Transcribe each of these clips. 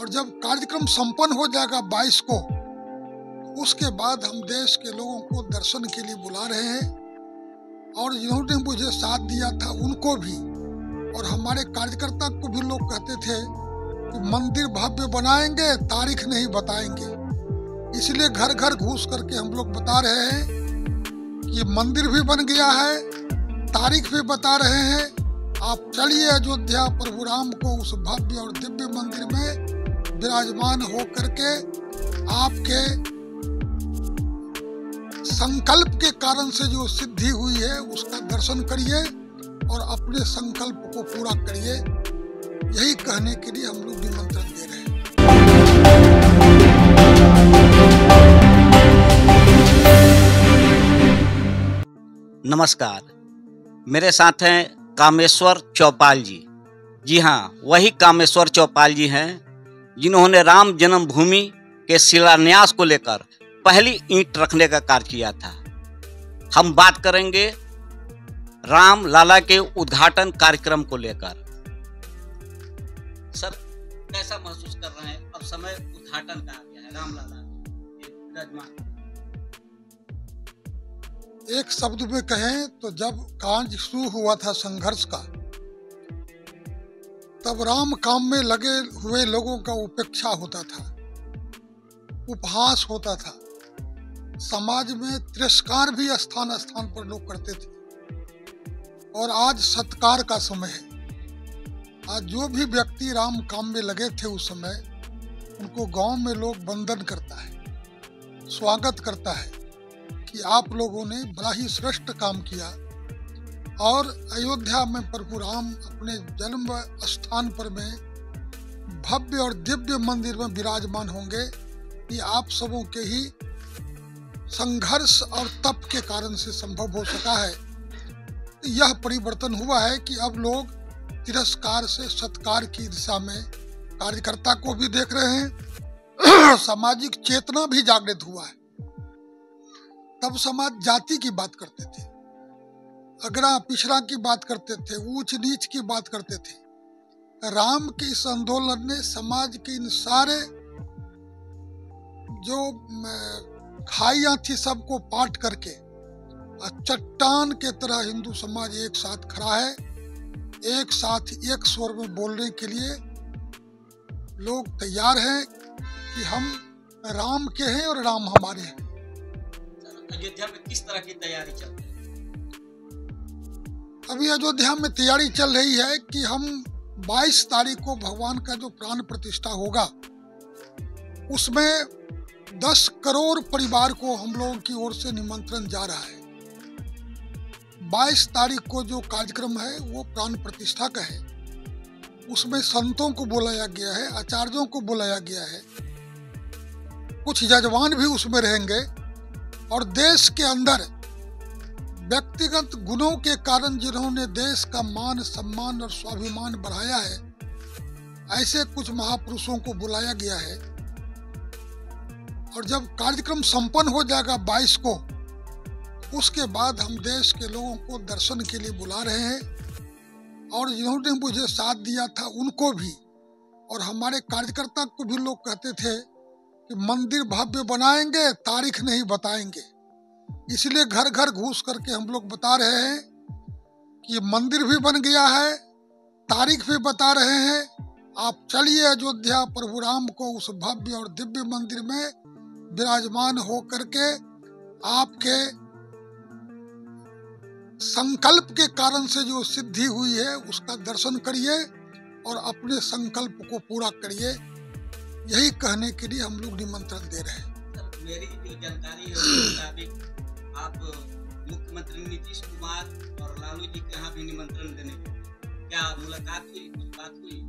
और जब कार्यक्रम संपन्न हो जाएगा 22 को, उसके बाद हम देश के लोगों को दर्शन के लिए बुला रहे हैं। और जिन्होंने मुझे साथ दिया था, उनको भी। और हमारे कार्यकर्ता को भी लोग कहते थे कि मंदिर भव्य बनाएँगे, तारीख नहीं बताएँगे। इसलिए घर घर घूस करके हम लोग बता रहे हैं कि मंदिर भी बन गया है, तारीख भी बता रहे हैं। आप चलिए अयोध्या प्रभु राम को उस भव्य और दिव्य मंदिर में विराजमान हो करके आपके संकल्प के कारण से जो सिद्धि हुई है, उसका दर्शन करिए और अपने संकल्प को पूरा करिए। यही कहने के लिए हम लोग निमंत्रण दे रहे हैं। नमस्कार। मेरे साथ हैं कामेश्वर चौपाल जी। जी हाँ वही कामेश्वर चौपाल जी हैं जिन्होंने राम जन्मभूमि के शिलान्यास को लेकर पहली ईंट रखने का कार्य किया था। हम बात करेंगे राम लाला के उद्घाटन कार्यक्रम को लेकर। सर, कैसा महसूस कर रहे हैं? अब समय उद्घाटन का आ गया है, राम लाला एक शब्द में कहें तो जब कांज शुरू हुआ था संघर्ष का तब राम काम में लगे हुए लोगों का उपेक्षा होता था, उपहास होता था। समाज में तिरस्कार भी स्थान स्थान पर लोग करते थे। और आज सत्कार का समय है। आज जो भी व्यक्ति राम काम में लगे थे उस समय, उनको गाँव में लोग वंदन करता है, स्वागत करता है कि आप लोगों ने बड़ा ही श्रेष्ठ काम किया। और अयोध्या में प्रभु राम अपने जन्म स्थान पर में भव्य और दिव्य मंदिर में विराजमान होंगे, ये आप सबों के ही संघर्ष और तप के कारण से संभव हो सका है। यह परिवर्तन हुआ है कि अब लोग तिरस्कार से सत्कार की दिशा में कार्यकर्ता को भी देख रहे हैं, सामाजिक चेतना भी जागृत हुआ है। तब समाज जाति की बात करते थे। अगड़ा पिछड़ा की बात करते थे, ऊंच नीच की बात करते थे, राम के इस आंदोलन ने समाज के इन सारे जो खाइया थी सबको पाट करके चट्टान के तरह हिंदू समाज एक साथ खड़ा है, एक साथ एक स्वर में बोलने के लिए लोग तैयार हैं कि हम राम के हैं और राम हमारे हैं। अयोध्या में किस तरह की तैयारी चल रही है? अभी अयोध्या में तैयारी चल रही है कि हम 22 तारीख को भगवान का जो प्राण प्रतिष्ठा होगा, उसमें 10 करोड़ परिवार को हम लोगों की ओर से निमंत्रण जा रहा है। 22 तारीख को जो कार्यक्रम है, वो प्राण प्रतिष्ठा का है। उसमें संतों को बुलाया गया है, आचार्यों को बुलाया गया है। कुछ यजमान भी उसमें रहेंगे और देश के अंदर व्यक्तिगत गुणों के कारण जिन्होंने देश का मान, सम्मान और स्वाभिमान बढ़ाया है, ऐसे कुछ महापुरुषों को बुलाया गया है। और जब कार्यक्रम संपन्न हो जाएगा 22 को, उसके बाद हम देश के लोगों को दर्शन के लिए बुला रहे हैं। और जिन्होंने मुझे साथ दिया था, उनको भी। और हमारे कार्यकर्ता को भी लोग कहते थे कि मंदिर भव्य बनाएँगे, तारीख नहीं बताएँगे। इसलिए घर घर घूस करके हम लोग बता रहे हैं कि मंदिर भी बन गया है, तारीख भी बता रहे हैं। आप चलिए अयोध्या प्रभु राम को उस भव्य और दिव्य मंदिर में विराजमान हो करके आपके संकल्प के कारण से जो सिद्धि हुई है, उसका दर्शन करिए और अपने संकल्प को पूरा करिए। यही कहने के लिए हम लोग निमंत्रण दे रहे हैं। मेरी जो जानकारी है आप मुख्यमंत्री नीतीश कुमार और लालू जी के यहाँ भी निमंत्रण देने क्या मुलाकात हुई? कुछ बात हुई?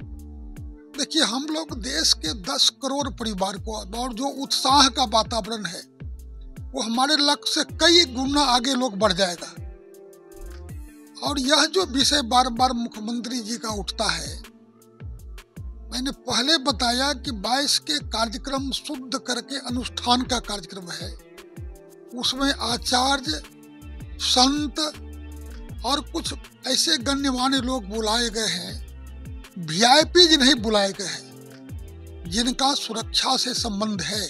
देखिए, हम लोग देश के 10 करोड़ परिवार को, और जो उत्साह का वातावरण है, वो हमारे लक्ष्य से कई गुना आगे लोग बढ़ जाएगा। और यह जो विषय बार बार मुख्यमंत्री जी का उठता है, मैंने पहले बताया कि 22 के कार्यक्रम शुद्ध करके अनुष्ठान का कार्यक्रम है। उसमें आचार्य, संत और कुछ ऐसे गण्यमान्य लोग बुलाए गए हैं। वी वीआईपी नहीं बुलाए गए हैं, जिनका सुरक्षा से संबंध है।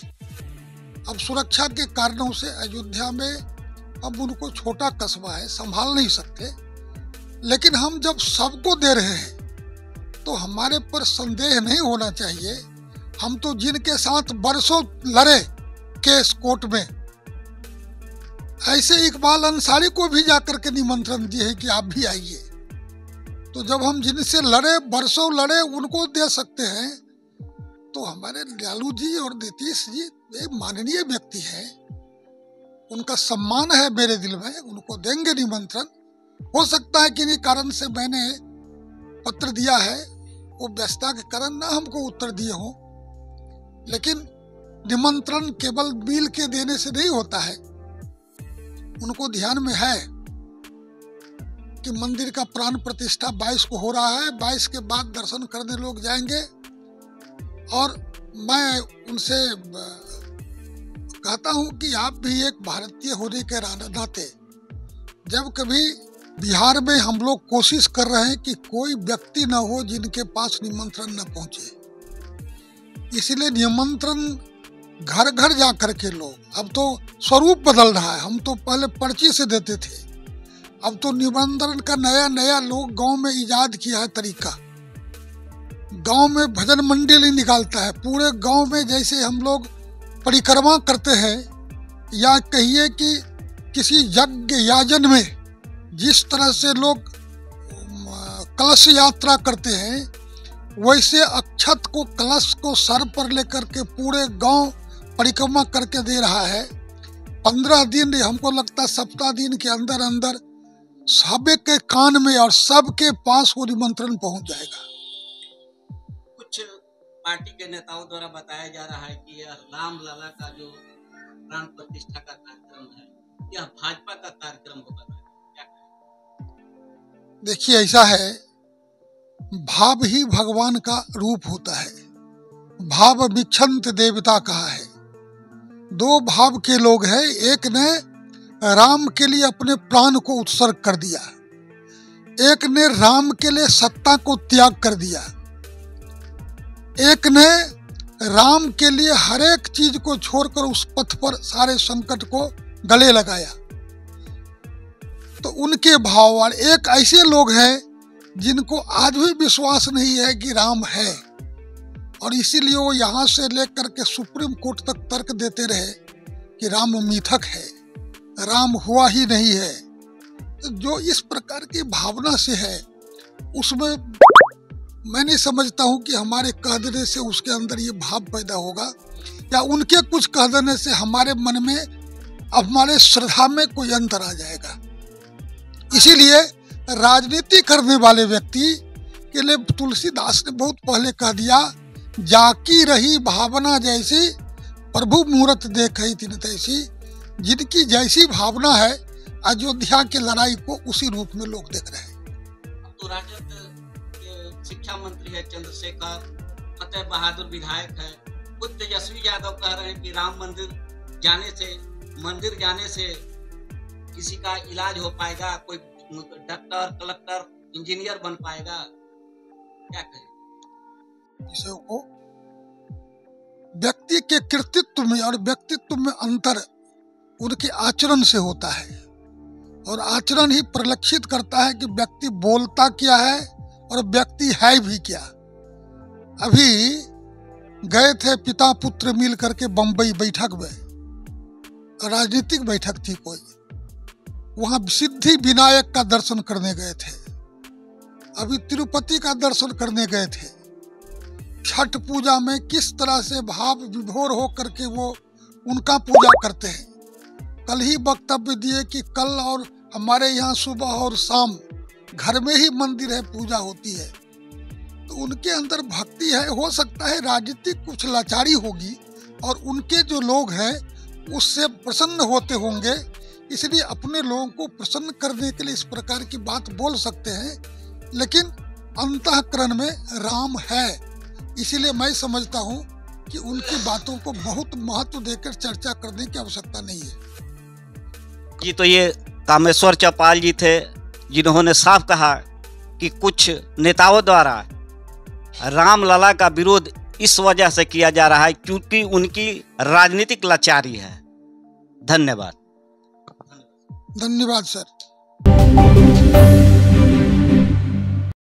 अब सुरक्षा के कारणों से अयोध्या में अब उनको छोटा कस्बा है, संभाल नहीं सकते। लेकिन हम जब सबको दे रहे हैं तो हमारे पर संदेह नहीं होना चाहिए। हम तो जिनके साथ बरसों लड़े केस कोर्ट में ऐसे इकबाल अंसारी को भी जाकर के निमंत्रण दिए है कि आप भी आइए। तो जब हम जिनसे लड़े, बरसों लड़े, उनको दे सकते हैं तो हमारे लालू जी और नीतीश जी एक माननीय व्यक्ति है। उनका सम्मान है मेरे दिल में, उनको देंगे निमंत्रण। हो सकता है किन्हीं कारण से मैंने पत्र दिया है, वो व्यस्तता के कारण ना हमको उत्तर दिए हों। लेकिन निमंत्रण केवल बिल के देने से नहीं होता है उनको ध्यान में है कि मंदिर का प्राण प्रतिष्ठा 22 को हो रहा है। 22 के बाद दर्शन करने लोग जाएँगे और मैं उनसे कहता हूँ कि आप भी एक भारतीय होने के नाते। जब कभी बिहार में हम लोग कोशिश कर रहे हैं कि कोई व्यक्ति न हो जिनके पास निमंत्रण न पहुँचे, इसलिए निमंत्रण घर घर जा कर के लोग। अब तो स्वरूप बदल रहा है। हम तो पहले पर्ची से देते थे। अब तो निबंधन का नया नया लोग गाँव में इजाद किया है तरीका। गाँव में भजन मंडली निकालता है। पूरे गाँव में जैसे हम लोग परिक्रमा करते हैं, या कहिए कि किसी यज्ञ याजन में जिस तरह से लोग कलश यात्रा करते हैं, वैसे अक्षत को कलश को सर पर लेकर के पूरे गाँव परिक्रमा करके दे रहा है। पंद्रह दिन हमको लगता सप्ताह दिन के अंदर अंदर सब के कान में और सबके पास वो निमंत्रण पहुँच जाएगा। कुछ पार्टी के नेताओं द्वारा बताया जा रहा है कि यह राम लला का जो प्राण प्रतिष्ठा का कार्यक्रम है यह भाजपा का कार्यक्रम होगा। देखिए ऐसा है भाव ही भगवान का रूप होता है। भाव विक्षंत देवता कहा है? दो भाव के लोग हैं। एक ने राम के लिए अपने प्राण को उत्सर्ग कर दिया। एक ने राम के लिए सत्ता को त्याग कर दिया। एक ने राम के लिए हर एक चीज़ को छोड़कर उस पथ पर सारे संकट को गले लगाया। तो उनके भाव वाले एक ऐसे लोग हैं जिनको आज भी विश्वास नहीं है कि राम है। और इसीलिए वो यहाँ से लेकर के सुप्रीम कोर्ट तक तर्क देते रहे कि राम मिथक है। राम हुआ ही नहीं है। तो जो इस प्रकार की भावना से है, उसमें मैं नहीं समझता हूँ कि हमारे कह देने से उसके अंदर ये भाव पैदा होगा या उनके कुछ कह देने से हमारे मन में, हमारे श्रद्धा में कोई अंतर आ जाएगा। इसीलिए राजनीति करने वाले व्यक्ति के लिए तुलसीदास ने बहुत पहले कह दिया जाकी रही भावना जैसी प्रभु मुहूर्त देख तीन तैसी। जिनकी जैसी भावना है, अयोध्या की लड़ाई को उसी रूप में लोग देख रहे हैं। तो राजद शिक्षा मंत्री है चंद्रशेखर, फतेह बहादुर विधायक है। खुद तेजस्वी यादव कह रहे हैं कि राम मंदिर जाने से, मंदिर जाने से किसी का इलाज हो पाएगा, कोई डॉक्टर, कलेक्टर, इंजीनियर बन पाएगा। क्या कहें? को व्यक्ति के कृतित्व में और व्यक्तित्व में अंतर उनके आचरण से होता है। और आचरण ही परिलक्षित करता है कि व्यक्ति बोलता क्या है और व्यक्ति है भी क्या। अभी गए थे पिता पुत्र मिल करके बंबई बैठक में। राजनीतिक बैठक थी कोई। वहाँ सिद्धि विनायक का दर्शन करने गए थे। अभी तिरुपति का दर्शन करने गए थे। छठ पूजा में किस तरह से भाव विभोर हो करके वो उनका पूजा करते हैं? कल ही वक्तव्य दिए कि कल और हमारे यहाँ सुबह और शाम घर में ही मंदिर है, पूजा होती है। तो उनके अंदर भक्ति है, हो सकता है राजनीतिक कुछ लाचारी होगी और उनके जो लोग हैं, उससे प्रसन्न होते होंगे। इसलिए अपने लोगों को प्रसन्न करने के लिए इस प्रकार की बात बोल सकते हैं, लेकिन अंतकरण में राम है। इसीलिए मैं समझता हूँ कि उनकी बातों को बहुत महत्व देकर चर्चा करने की आवश्यकता नहीं है। जी तो ये कामेश्वर चौपाल जी थे जिन्होंने साफ़ कहा कि कुछ नेताओं द्वारा रामलला का विरोध इस वजह से किया जा रहा है क्योंकि उनकी राजनीतिक लाचारी है। धन्यवाद। धन्यवाद सर।